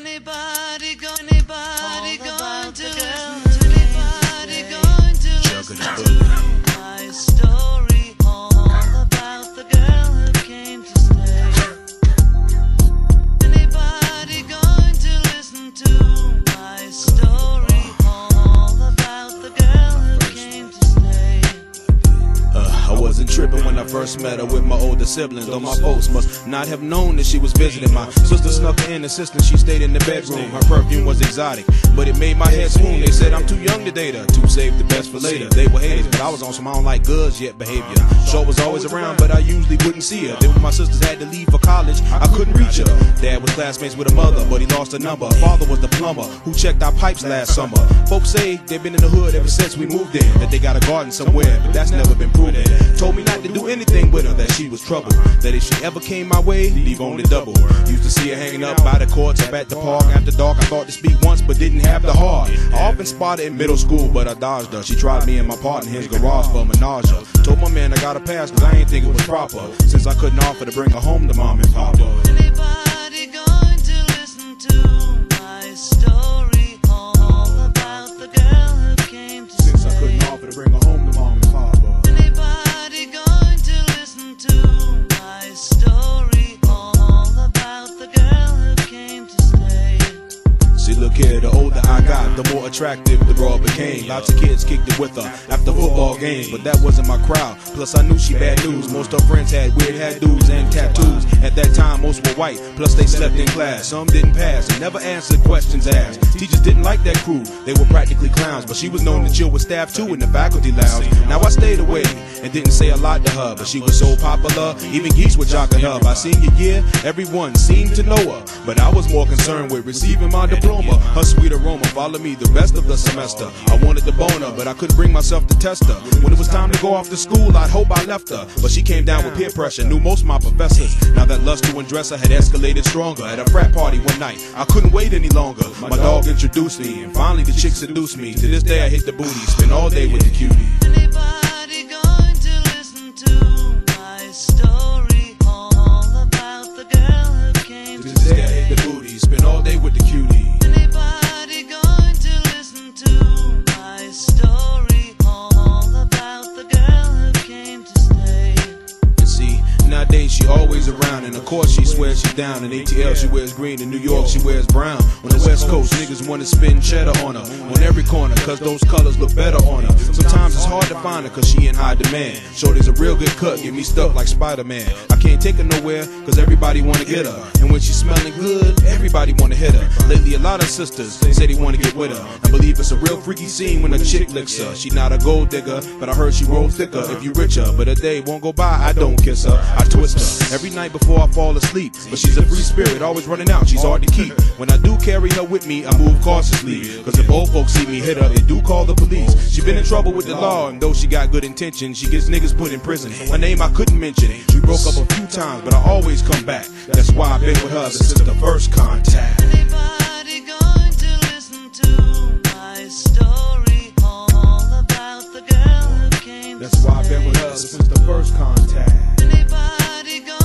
Anybody go, anybody going to listen to anybody going to listen to tripping when I first met her with my older siblings, though my folks must not have known that she was visiting. My sister snuck in, assistant, she stayed in the bedroom. Her perfume was exotic, but it made my head swoon. They said I'm too young to date her, to save the best for later. They were haters, but I was on some I don't like goods yet behavior. Short was always around, but I usually wouldn't see her. Then when my sisters had to leave for college, I couldn't reach her. Dad was classmates with her mother, but he lost her number. Father was the plumber who checked our pipes last summer. Folks say they've been in the hood ever since we moved in, that they got a garden somewhere, but that's never been proven. To do anything with her, that she was trouble. That if she ever came my way, leave on the double. Used to see her hanging up by the courts up at the park. After dark, I thought to speak once, but didn't have the heart. I often spotted in middle school, but I dodged her. She tried me and my partner in his garage for menage. Told my man I got a pass, cause I ain't think it was proper. Since I couldn't offer to bring her home to mom and papa. Anybody going to listen to older I got, the more attractive the broad became. Lots of kids kicked it with her after football games, but that wasn't my crowd. Plus, I knew she bad news. Most of her friends had weird hairdos and tattoos. At that time, most were white, plus they slept in class. Some didn't pass and never answered questions asked. Teachers didn't like that crew, they were practically clowns, but she was known to chill with staff too in the faculty lounge. Now, I stayed away and didn't say a lot to her, but she was so popular, even geese were jocking her. By senior year, everyone seemed to know her, but I was more concerned with receiving my diploma. Her sweet aroma followed me the rest of the semester. I wanted the bone her, but I couldn't bring myself to test her. When it was time to go off to school, I'd hope I left her, but she came down with peer pressure, knew most my professors. Now that lust to undress her had escalated stronger. At a frat party one night, I couldn't wait any longer. My dog introduced me, and finally the chick seduced me. To this day, I hit the booty, spend all day with the cutie. To always around, and of course she swears she's down. In ATL she wears green, in New York she wears brown. On the West Coast, niggas wanna spend cheddar on her on every corner, cause those colors look better on her. Sometimes it's hard to find her, cause she in high demand. Shorty's a real good cut, get me stuck like Spider Man. I can't take her nowhere, cause everybody wanna get her. And when she's smelling good, everybody wanna hit her. Lately, a lot of sisters say they wanna get with her. And believe it's a real freaky scene when a chick licks her. She not a gold digger, but I heard she rolls thicker if you richer. But a day won't go by, I don't kiss her, I twist her every night before I fall asleep. But she's a free spirit, always running out, she's hard to keep. When I do carry her with me, I move cautiously. Cause if old folks see me hit her, they do call the police. She been in trouble with the law, and though she got good intentions, she gets niggas put in prison. Her name I couldn't mention. We broke up a few times, but I always come back. That's why I've been with her since the first contact. That's why I've been with her since the first contact really good.